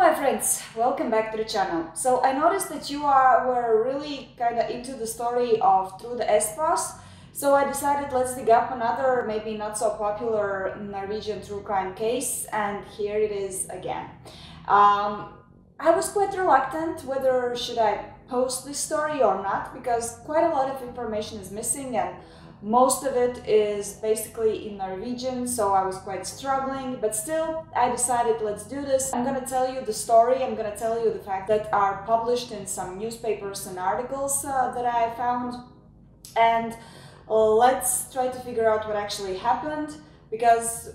my friends, welcome back to the channel. So I noticed that you are were really kind of into the story of Trude Espås. So I decided let's dig up another maybe not so popular Norwegian true crime case and here it is again. Um, I was quite reluctant whether should I post this story or not because quite a lot of information is missing and most of it is basically in Norwegian, so I was quite struggling, but still I decided let's do this. I'm gonna tell you the story, I'm gonna tell you the fact that are published in some newspapers and articles uh, that I found, and let's try to figure out what actually happened because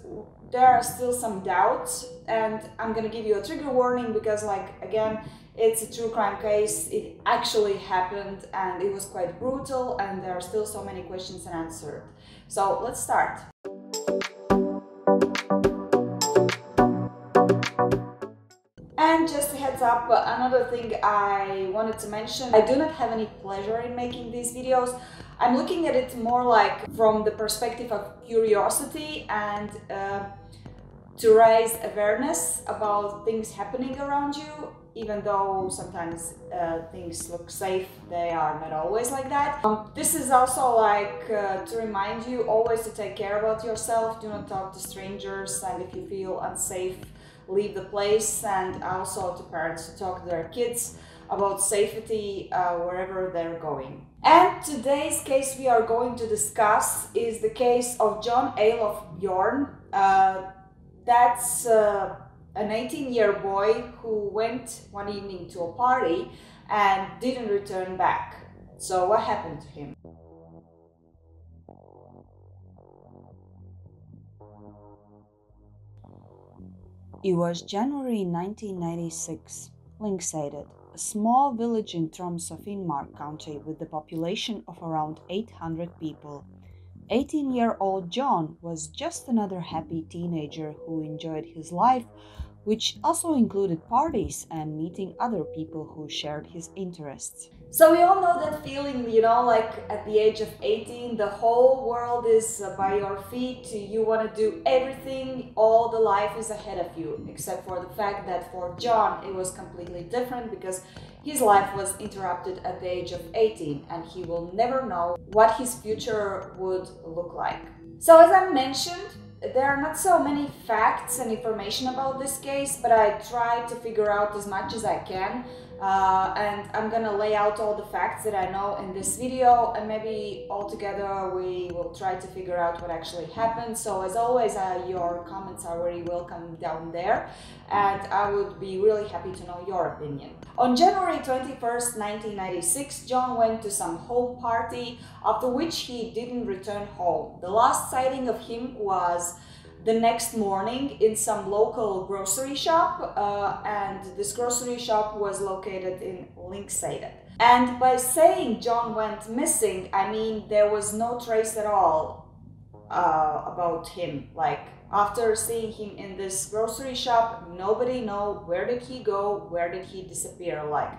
there are still some doubts and I'm gonna give you a trigger warning because like again it's a true crime case. It actually happened and it was quite brutal and there are still so many questions unanswered. So let's start. And just a heads up, another thing I wanted to mention, I do not have any pleasure in making these videos. I'm looking at it more like from the perspective of curiosity and uh, to raise awareness about things happening around you even though sometimes uh, things look safe, they are not always like that. Um, this is also like uh, to remind you always to take care about yourself, do not talk to strangers, and if you feel unsafe, leave the place, and also to parents to talk to their kids about safety uh, wherever they're going. And today's case we are going to discuss is the case of John Eilif Bjorn. Uh, that's uh, an 18 year boy who went one evening to a party and didn't return back. So, what happened to him? It was January 1996. Lyngseidet, a small village in Tromsø, Finnmark county with a population of around 800 people. 18 year old John was just another happy teenager who enjoyed his life which also included parties and meeting other people who shared his interests. So we all know that feeling, you know, like at the age of 18, the whole world is uh, by your feet. You want to do everything, all the life is ahead of you, except for the fact that for John, it was completely different because his life was interrupted at the age of 18 and he will never know what his future would look like. So, as I mentioned, there are not so many facts and information about this case, but I try to figure out as much as I can. Uh, and I'm gonna lay out all the facts that I know in this video and maybe all together we will try to figure out what actually happened. So as always, uh, your comments are very welcome down there and I would be really happy to know your opinion. On January 21st, 1996, John went to some home party after which he didn't return home. The last sighting of him was the next morning in some local grocery shop uh, and this grocery shop was located in Lyngseidet. And by saying John went missing, I mean there was no trace at all uh, about him. Like after seeing him in this grocery shop, nobody know where did he go, where did he disappear. Like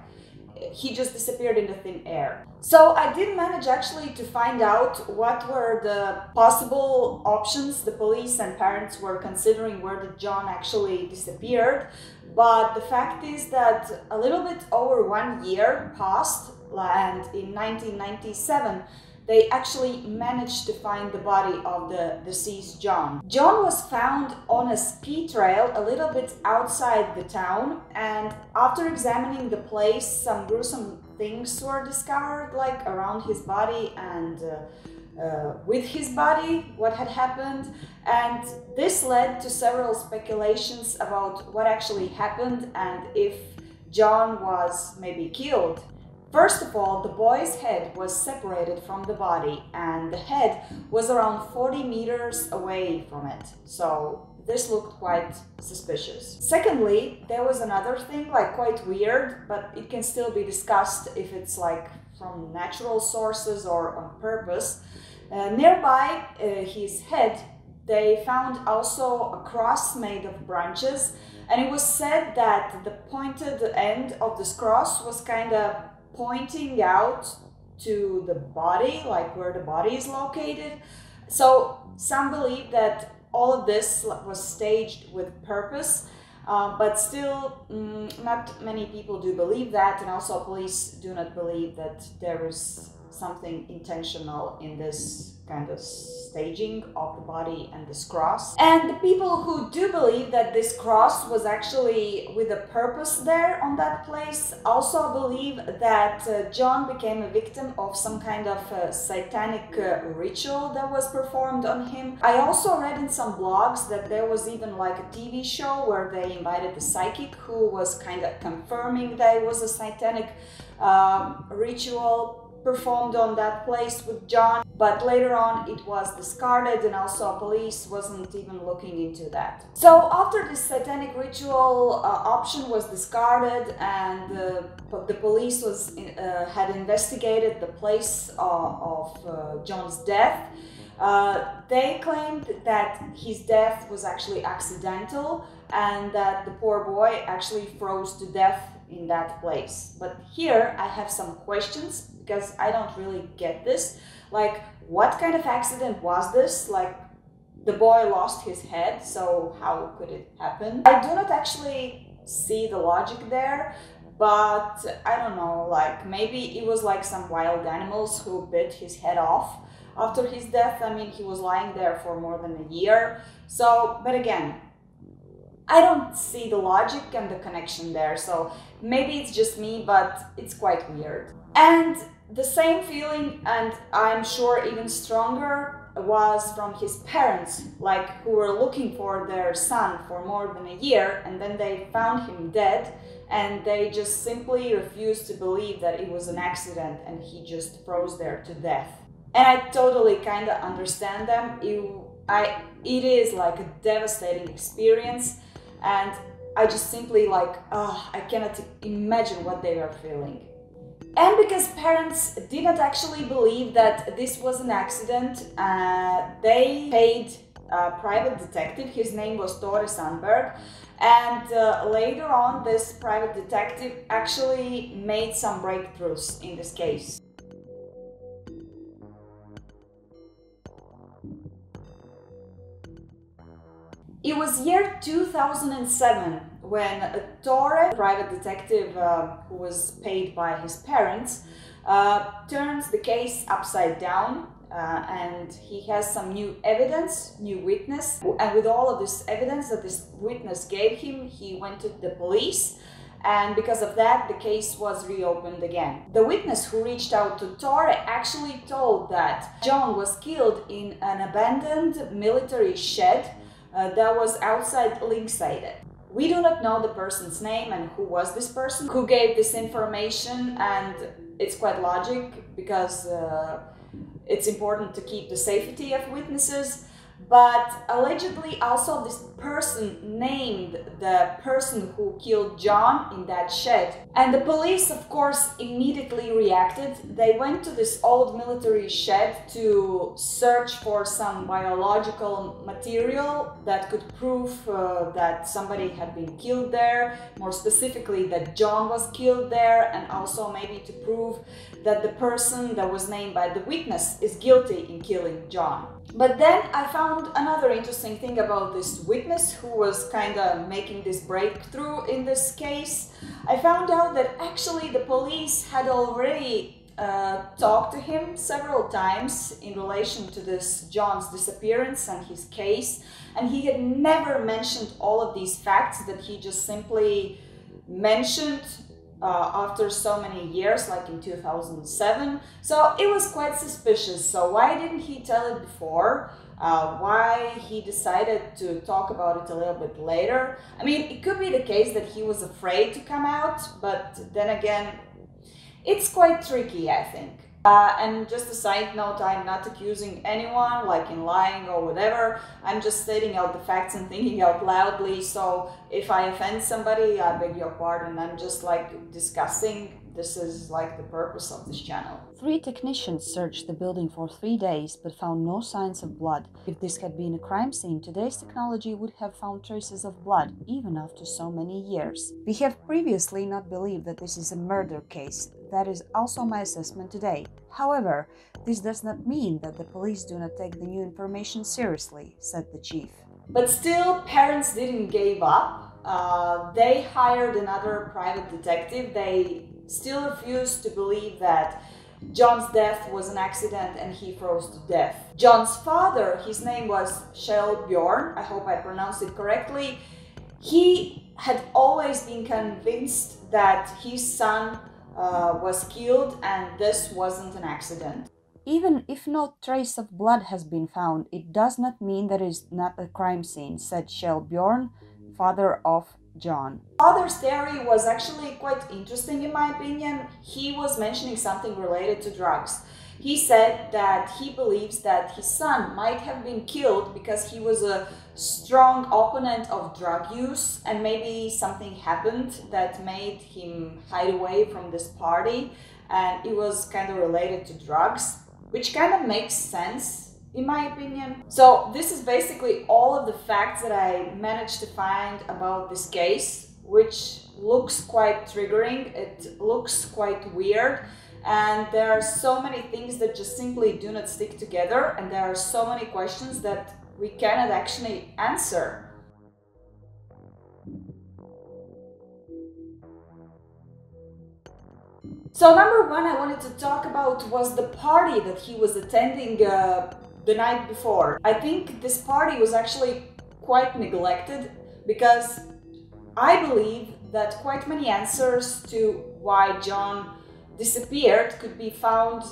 he just disappeared into thin air. So I did manage actually to find out what were the possible options the police and parents were considering where the John actually disappeared. But the fact is that a little bit over one year passed and in 1997 they actually managed to find the body of the deceased John. John was found on a ski trail a little bit outside the town, and after examining the place, some gruesome things were discovered, like around his body and uh, uh, with his body, what had happened, and this led to several speculations about what actually happened and if John was maybe killed. First of all, the boy's head was separated from the body and the head was around 40 meters away from it. So this looked quite suspicious. Secondly, there was another thing like quite weird, but it can still be discussed if it's like from natural sources or on purpose. Uh, nearby uh, his head, they found also a cross made of branches, and it was said that the pointed end of this cross was kind of pointing out to the body, like where the body is located. So some believe that all of this was staged with purpose. Uh, but still, mm, not many people do believe that, and also police do not believe that there is something intentional in this kind of staging of the body and this cross. And the people who do believe that this cross was actually with a purpose there on that place also believe that uh, John became a victim of some kind of uh, satanic uh, ritual that was performed on him. I also read in some blogs that there was even like a TV show where they invited a psychic who was kind of confirming that it was a satanic um, ritual performed on that place with John, but later on it was discarded and also police wasn't even looking into that. So after this satanic ritual uh, option was discarded and the police was uh, had investigated the place of uh, John's death, uh, they claimed that his death was actually accidental and that the poor boy actually froze to death in that place. But here I have some questions because I don't really get this. Like, what kind of accident was this? Like, the boy lost his head, so how could it happen? I do not actually see the logic there, but I don't know, like, maybe it was like some wild animals who bit his head off after his death. I mean, he was lying there for more than a year. So, but again, I don't see the logic and the connection there. So maybe it's just me, but it's quite weird. And the same feeling, and I'm sure even stronger, was from his parents, like who were looking for their son for more than a year, and then they found him dead, and they just simply refused to believe that it was an accident and he just froze there to death. And I totally kind of understand them. It, I, it is like a devastating experience, and I just simply like, oh, I cannot imagine what they were feeling. And because parents did not actually believe that this was an accident, uh, they paid a private detective. His name was Tore Sandberg. And uh, later on, this private detective actually made some breakthroughs in this case. It was year 2007 when a Tore, private detective uh, who was paid by his parents, uh, turns the case upside down uh, and he has some new evidence, new witness. And with all of this evidence that this witness gave him, he went to the police. And because of that, the case was reopened again. The witness who reached out to Tore actually told that John was killed in an abandoned military shed uh, that was outside Lyngseidet. We do not know the person's name and who was this person, who gave this information, and it's quite logic because uh, it's important to keep the safety of witnesses but allegedly also this person named the person who killed John in that shed. And the police, of course, immediately reacted. They went to this old military shed to search for some biological material that could prove uh, that somebody had been killed there, more specifically that John was killed there, and also maybe to prove that the person that was named by the witness is guilty in killing John. But then I found another interesting thing about this witness who was kind of making this breakthrough in this case. I found out that actually the police had already uh, talked to him several times in relation to this John's disappearance and his case, and he had never mentioned all of these facts that he just simply mentioned uh, after so many years, like in 2007. So it was quite suspicious. So why didn't he tell it before? Uh, why he decided to talk about it a little bit later? I mean, it could be the case that he was afraid to come out, but then again, it's quite tricky, I think. Uh, and just a side note, I'm not accusing anyone, like in lying or whatever. I'm just stating out the facts and thinking out loudly. So if I offend somebody, I beg your pardon. I'm just like discussing. This is like the purpose of this channel. Three technicians searched the building for three days but found no signs of blood. If this had been a crime scene, today's technology would have found traces of blood, even after so many years. We have previously not believed that this is a murder case. That is also my assessment today. However, this does not mean that the police do not take the new information seriously, said the chief. But still, parents didn't give up. uh, they hired another private detective. They still refused to believe that John's death was an accident and he froze to death. John's father, his name was Kjell Bjorn, I hope I pronounced it correctly, he had always been convinced that his son uh, was killed and this wasn't an accident. Even if no trace of blood has been found, it does not mean there is not a crime scene, said Kjell Bjorn, father of John. Father's theory was actually quite interesting in my opinion. He was mentioning something related to drugs. He said that he believes that his son might have been killed because he was a strong opponent of drug use and maybe something happened that made him hide away from this party and it was kind of related to drugs, which kind of makes sense in my opinion. So this is basically all of the facts that I managed to find about this case, which looks quite triggering. It looks quite weird. And there are so many things that just simply do not stick together. And there are so many questions that we cannot actually answer. So number one I wanted to talk about was the party that he was attending uh, the night before. I think this party was actually quite neglected because I believe that quite many answers to why John disappeared could be found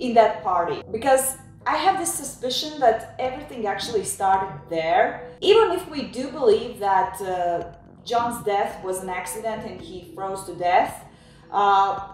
in that party. Because I have this suspicion that everything actually started there. Even if we do believe that uh, John's death was an accident and he froze to death, uh,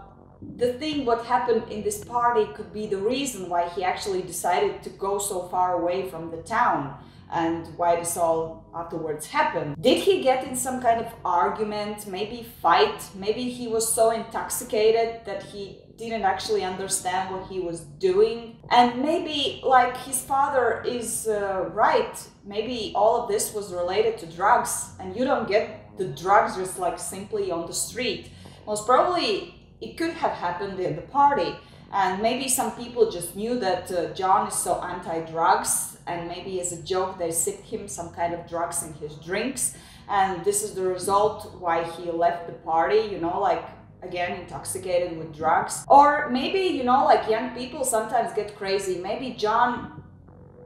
the thing what happened in this party could be the reason why he actually decided to go so far away from the town and why this all afterwards happened. Did he get in some kind of argument, maybe fight? Maybe he was so intoxicated that he didn't actually understand what he was doing. And maybe, like, his father is uh, right. Maybe all of this was related to drugs, and you don't get the drugs just like simply on the street. Most probably, it could have happened in the party. And maybe some people just knew that uh, John is so anti-drugs and maybe as a joke they sipped him some kind of drugs in his drinks and this is the result why he left the party, you know, like again intoxicated with drugs. Or maybe, you know, like young people sometimes get crazy. Maybe John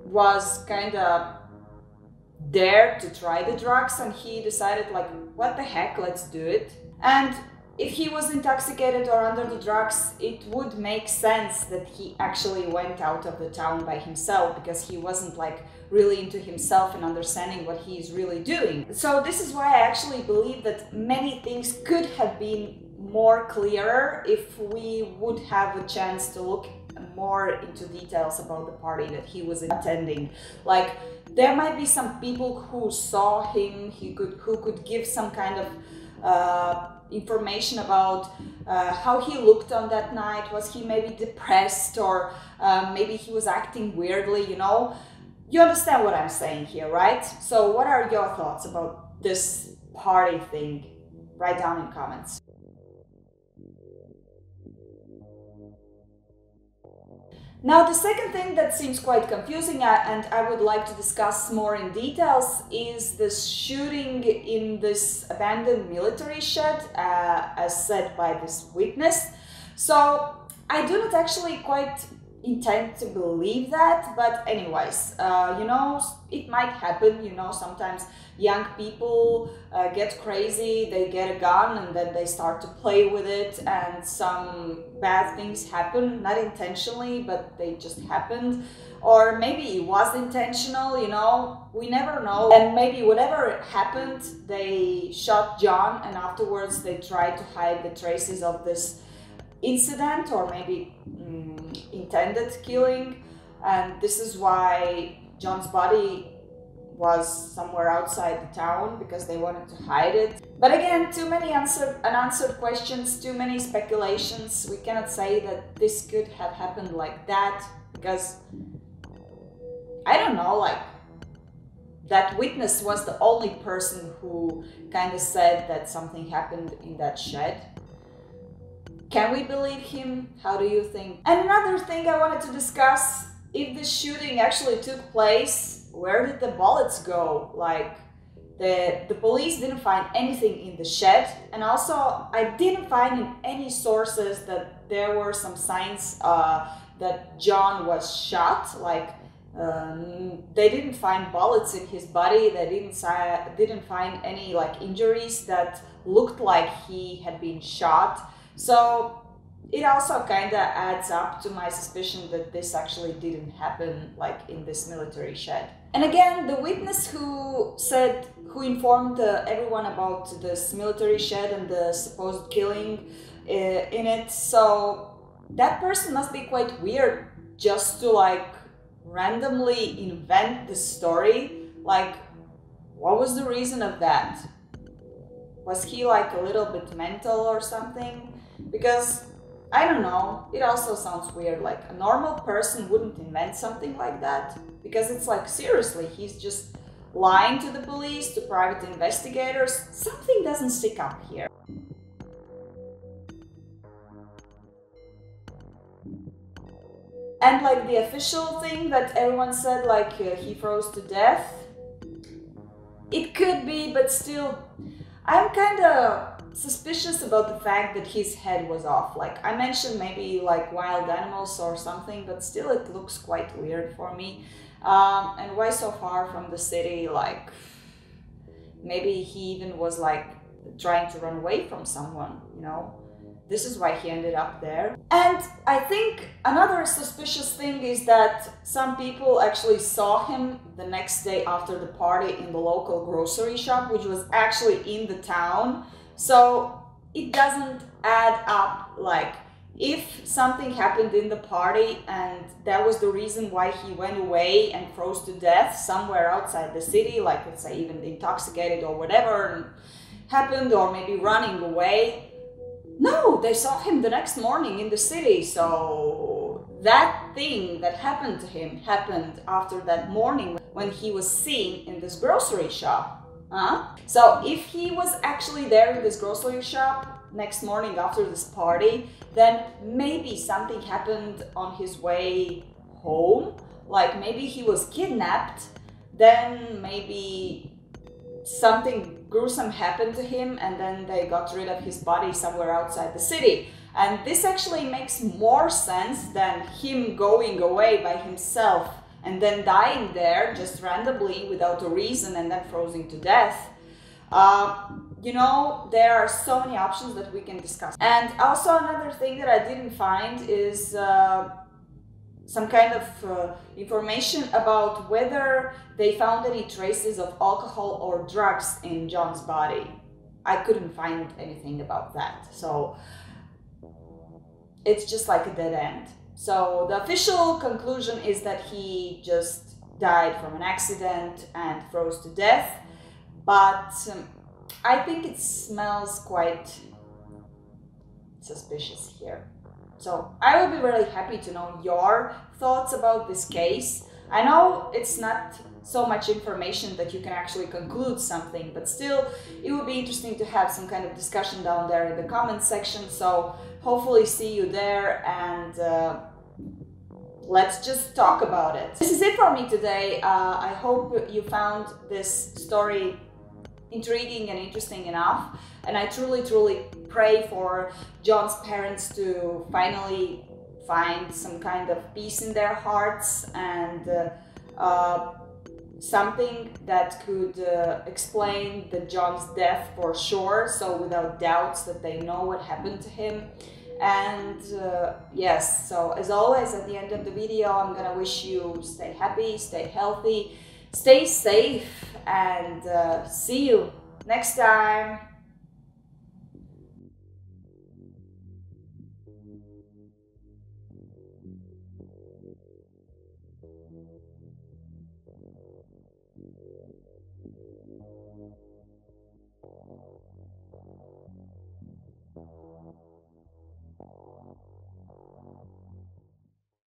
was kind of there to try the drugs and he decided like what the heck, let's do it. And if he was intoxicated or under the drugs, it would make sense that he actually went out of the town by himself because he wasn't like really into himself and understanding what he is really doing. So this is why I actually believe that many things could have been more clearer if we would have a chance to look more into details about the party that he was attending. Like there might be some people who saw him, he could who could give some kind of uh, information about uh, how he looked on that night. Was he maybe depressed or um, maybe he was acting weirdly, you know? You understand what I'm saying here, right? So, what are your thoughts about this party thing? Write down in comments. Now, the second thing that seems quite confusing uh, and I would like to discuss more in details is this shooting in this abandoned military shed, uh, as said by this witness. So, I do not actually quite intend to believe that, but anyways, uh, you know, it might happen, you know, sometimes young people uh, get crazy, they get a gun and then they start to play with it, and some bad things happen, not intentionally, but they just happened. Or maybe it was intentional, you know, we never know. And maybe whatever happened, they shot John, and afterwards they tried to hide the traces of this incident or maybe um, intended killing. And this is why John's body was somewhere outside the town because they wanted to hide it. But again, too many answered, unanswered questions, too many speculations. We cannot say that this could have happened like that because I don't know, like that witness was the only person who kind of said that something happened in that shed. Can we believe him? How do you think? And another thing I wanted to discuss if the shooting actually took place where did the bullets go? Like, The, the police didn't find anything in the shed, and also I didn't find in any sources that there were some signs uh, that John was shot. Like um, they didn't find bullets in his body. They didn't didn't find any like injuries that looked like he had been shot. So it also kind of adds up to my suspicion that this actually didn't happen like in this military shed. And again, the witness who said, who informed uh, everyone about this military shed and the supposed killing uh, in it, so that person must be quite weird just to like randomly invent the story. Like, what was the reason of that? Was he like a little bit mental or something? Because I don't know, it also sounds weird. Like, a normal person wouldn't invent something like that. Because it's like, seriously, he's just lying to the police, to private investigators. Something doesn't stick up here. And like the official thing that everyone said, like uh, he froze to death, it could be, but still, I'm kind of suspicious about the fact that his head was off. Like I mentioned, maybe like wild animals or something, but still, it looks quite weird for me. Um, and why so far from the city? Like maybe he even was like trying to run away from someone, you know? This is why he ended up there. And I think another suspicious thing is that some people actually saw him the next day after the party in the local grocery shop, which was actually in the town. So it doesn't add up like if something happened in the party and that was the reason why he went away and froze to death somewhere outside the city, like let's say even intoxicated or whatever happened, or maybe running away, no, they saw him the next morning in the city. So that thing that happened to him happened after that morning when he was seen in this grocery shop. Huh? So if he was actually there in this grocery shop next morning after this party, then maybe something happened on his way home. Like maybe he was kidnapped, then maybe something gruesome happened to him and then they got rid of his body somewhere outside the city. And this actually makes more sense than him going away by himself and then dying there just randomly without a reason and then frozen to death. Uh, you know, there are so many options that we can discuss. And also another thing that I didn't find is uh, some kind of uh, information about whether they found any traces of alcohol or drugs in John's body. I couldn't find anything about that. So it's just like a dead end. So the official conclusion is that he just died from an accident and froze to death. But um, I think it smells quite suspicious here. So I will be really happy to know your thoughts about this case. I know it's not so much information that you can actually conclude something, but still it would be interesting to have some kind of discussion down there in the comment section. So hopefully see you there and uh, let's just talk about it. This is it for me today. Uh, I hope you found this story intriguing and interesting enough. And I truly, truly pray for John's parents to finally find some kind of peace in their hearts and uh, uh, something that could uh, explain the John's death for sure. So without doubts that they know what happened to him. And uh, yes, so as always, at the end of the video, I'm gonna wish you stay happy, stay healthy, stay safe, and uh, see you next time.